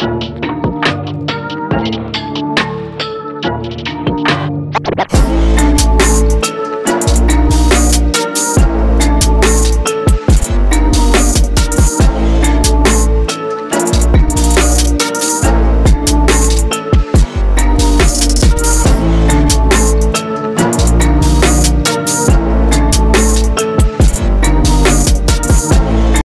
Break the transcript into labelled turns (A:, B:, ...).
A: you